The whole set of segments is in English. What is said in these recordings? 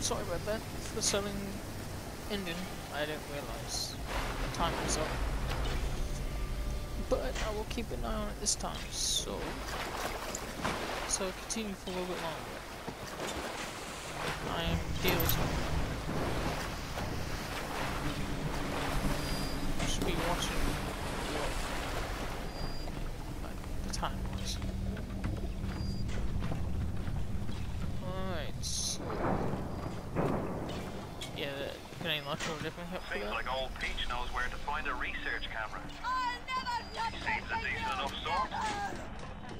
sorry about that. For selling engine, I didn't realize the time was up. But I will keep an eye on it this time, so so continue for a little bit longer. I am Deal's Should be watching what the time was. Alright, so yeah, the any luck or different help for Seems that? like old Peach knows where to find a research camera. He seems a decent enough sort.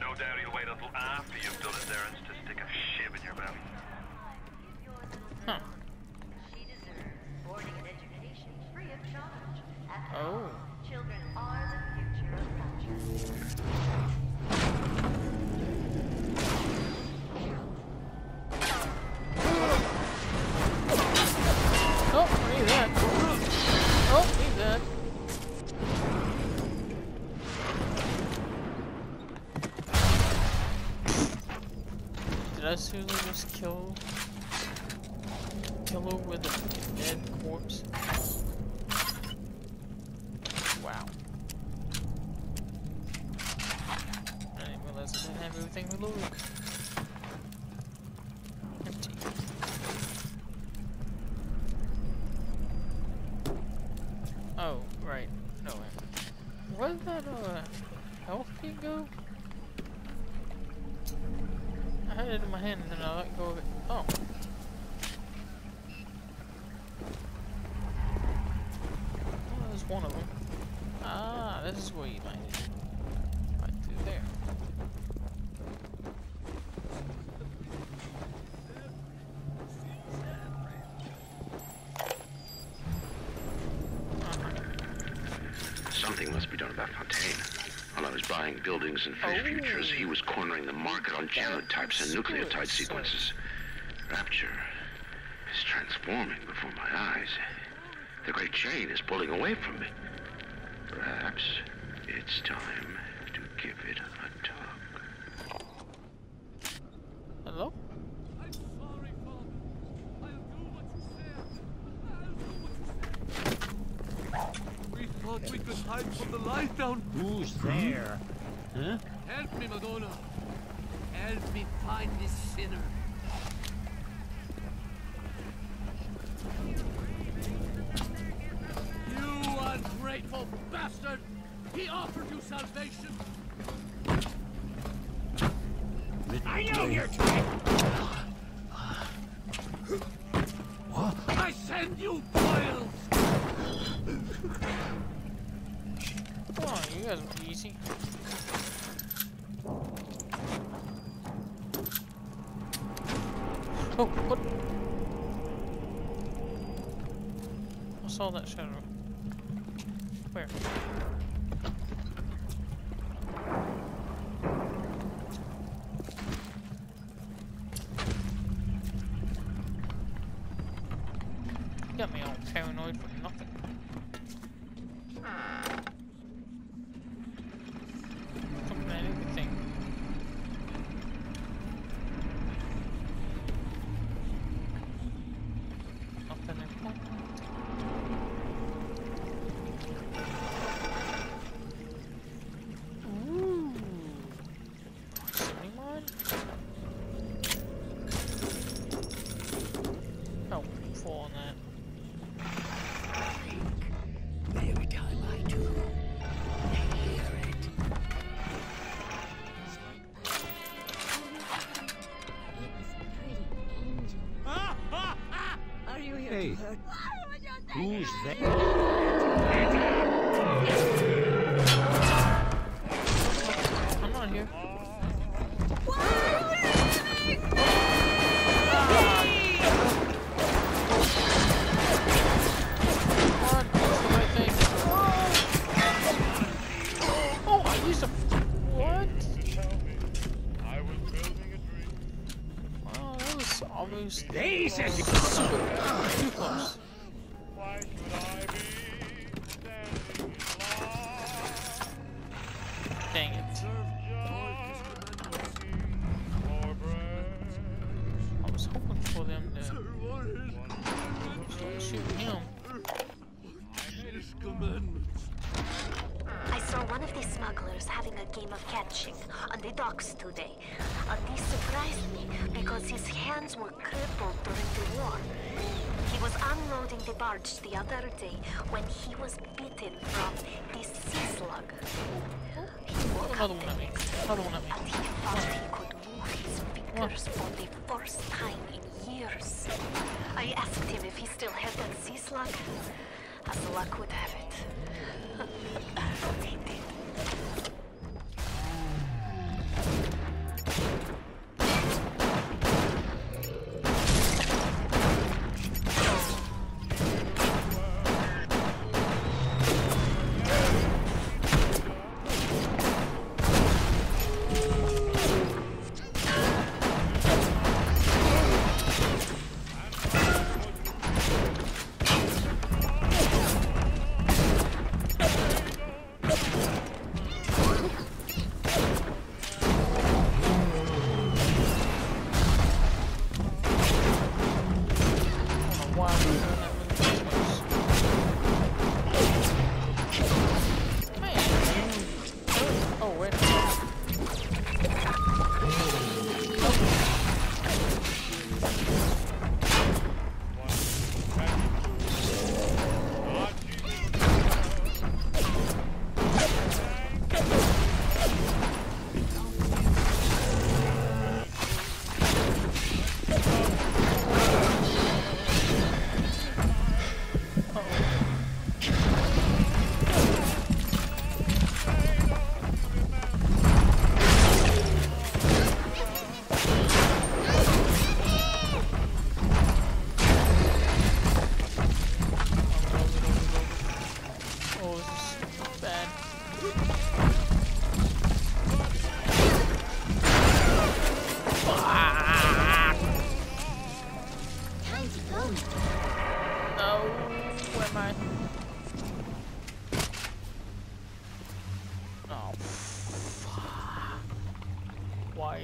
No doubt he'll wait until after you've done his errands to stick a shiv in your belly. Huh. She deserves boarding and education free of charge. After Oh. all, children are the future of culture. I seriously just kill kill her with a dead corpse? Wow. I didn't realize I didn't have everything reloaded. Empty. Oh, right. No way. Where did that uh health kit go? I had it in my hand and then I let go of it. Oh. Well, there's one of them. Ah, this is where you landed. Right through there. Something must be done about Fontaine. While I was buying buildings and fish Oh. futures, he was cornering the market on genotypes and nucleotide sequences. Rapture is transforming before my eyes. The great chain is pulling away from me. Perhaps it's time to give it a tug. Hello? I'm sorry, Father. I'll do what you say. I'll do what you say. We thought we could hide from the light down. Who's there? Huh? Help me, Madonna. Help me find this sinner. You ungrateful bastard! He offered you salvation. I know you're I send you boils. Come on, you guys are easy. Oh, what? I saw that shadow. Where? Got me all paranoid for nothing. On that. Every time I do, I hear it. Are you here Hey. to hurt? Who's there? Licença! A game of catching on the docks today. And this surprised me because his hands were crippled during the war. He was unloading the barge the other day when he was bitten from the sea slug. He woke Another up one the at next Another one at me. and he thought he could move his fingers for the first time in years. I asked him if he still had that sea slug. As luck would have it. he did.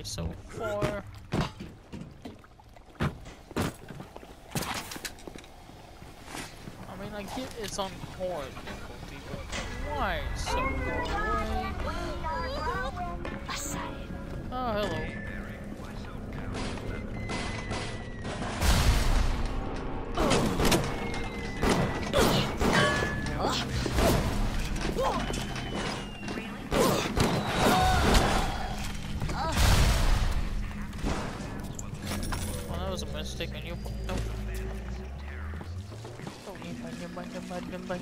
So far? I mean, I get it's on hard difficulty, but why so far away? Oh, hello. Jembat, jembat, jembat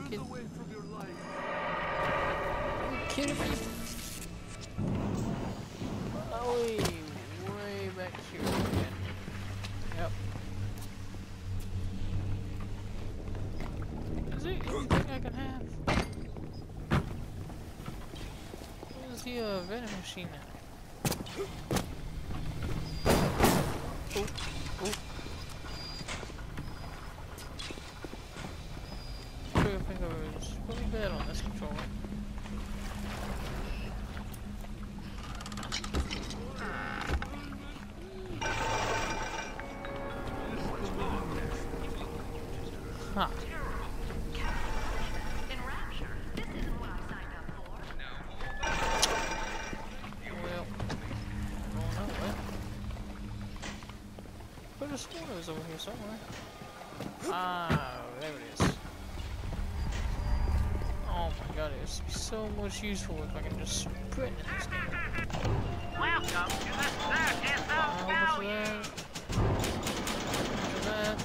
you kidding me? Oh, way, back here again. Yep. Is there anything I can have? Where's the uh, vending machine at? For. Well, going that way. Could have was over here somewhere. Ah, there it is. Oh my god, it's so much useful if I can just sprint in this game. Welcome to the circus of value. of that? How much of that?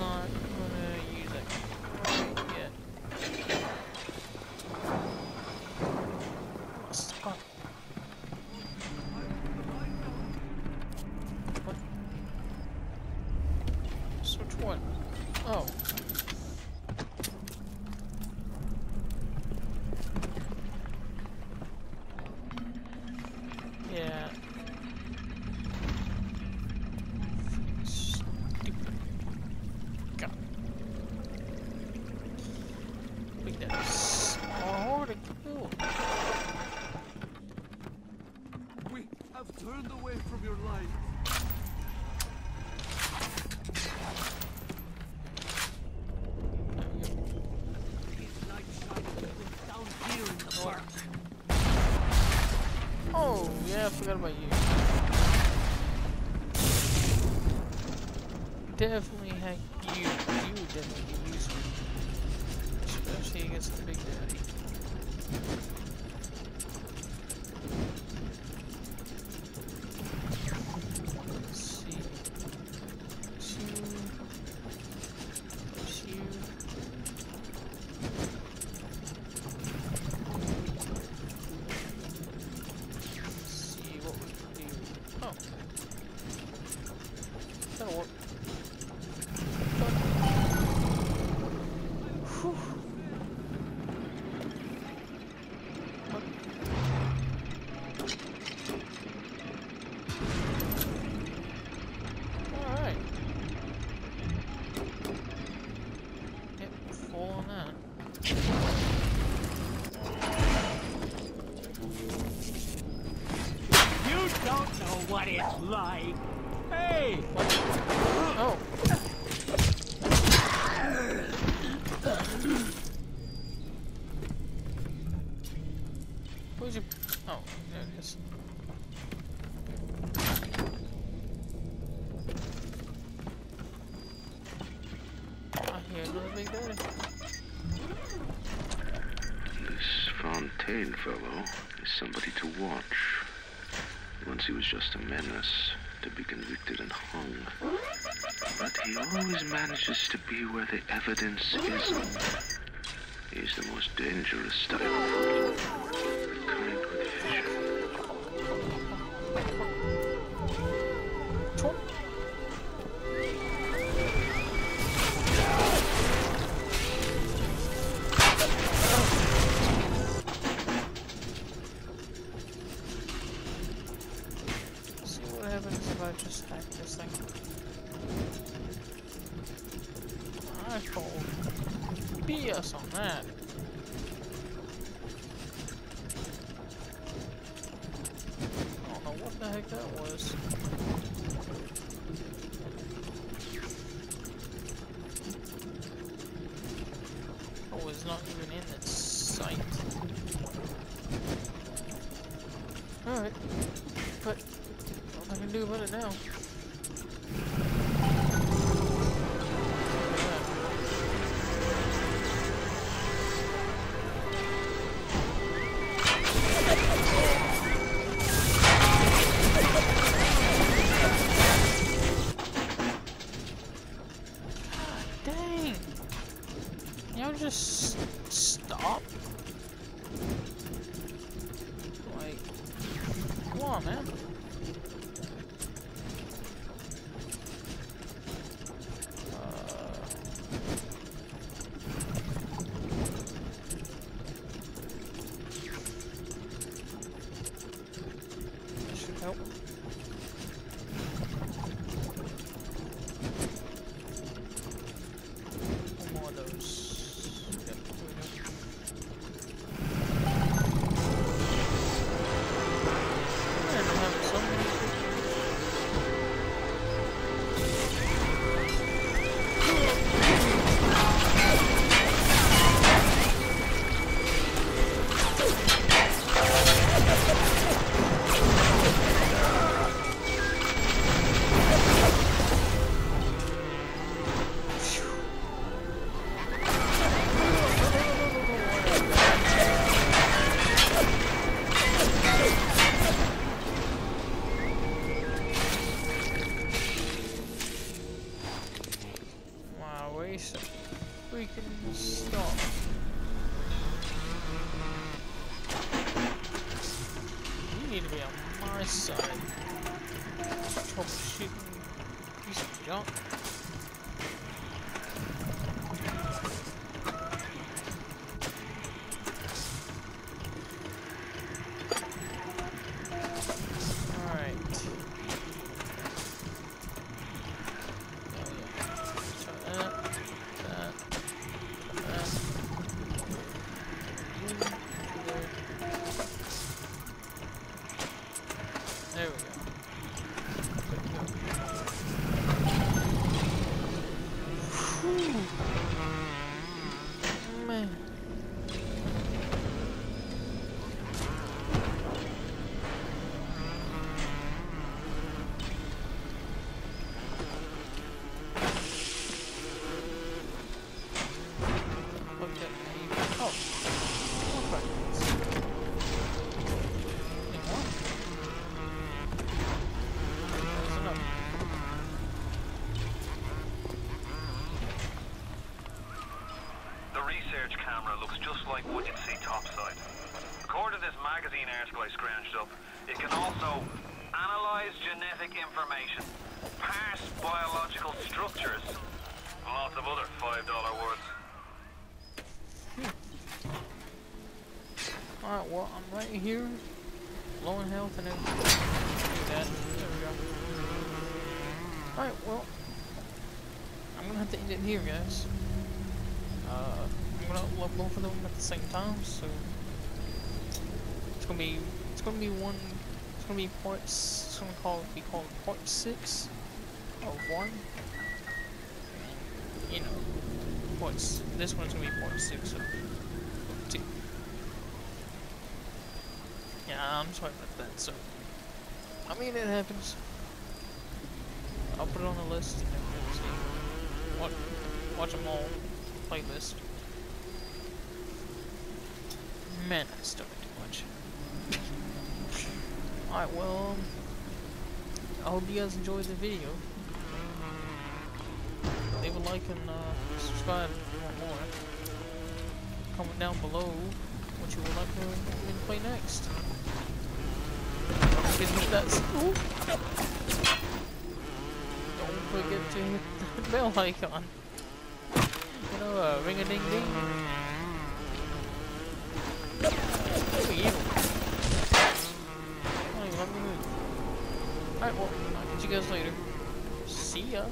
And- Not gonna use that quite yet. Stop. What? Switch what? Oh. Yeah. Stupid. God. Big Daddy's hard to kill. We have turned away from your light. These lights shine down here in the park. Oh, yeah, I forgot about you. Definitely hack you. You definitely be useful. Especially against the Big Daddy. What it's like. Hey! Oh. Where's your... Oh, there it is. I hear another big daddy. This Fontaine fellow is somebody to watch. Once he was just a menace, to be convicted and hung. But he always manages to be where the evidence isn't. He's the most dangerous style of BS on that. I don't know what the heck that was. Oh, it's not even in its sight. Alright. But what I can do about it now? Need to be on my side. Troubleshooting piece of junk. Camera looks just like what you'd see topside. According to this magazine article I scrounged up, it can also analyze genetic information, parse biological structures, and lots of other $5 words. Alright, well, I'm right here. Low in health and everything. Alright, well. I'm gonna have to end it here, guys. Uh, I'm gonna upload both of them at the same time, so. It's gonna be. It's gonna be one. It's gonna be parts. It's gonna call be called part six of one. And, you know, parts. This one's gonna be part six of two. Yeah, I'm sorry about that. So, I mean, it happens. I'll put it on the list. Watch, watch them all playlist. Man, I still too much. Alright, well, I hope you guys enjoyed the video. Leave a like and uh, subscribe if you want more. Comment down below what you would like to, me to play next. Don't forget that. Ooh. Don't forget to hit the bell icon. You know, uh, ring a ding ding. Alright, well, I'll catch you guys later. See ya.